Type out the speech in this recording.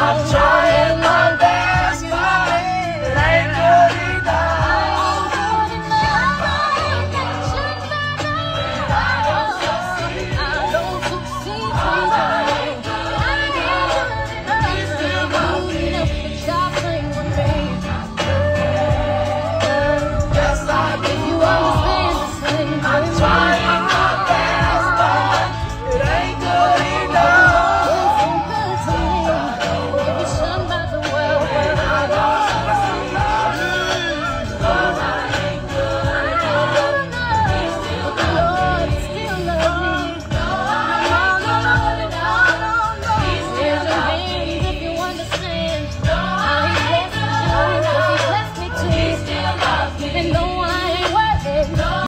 I try.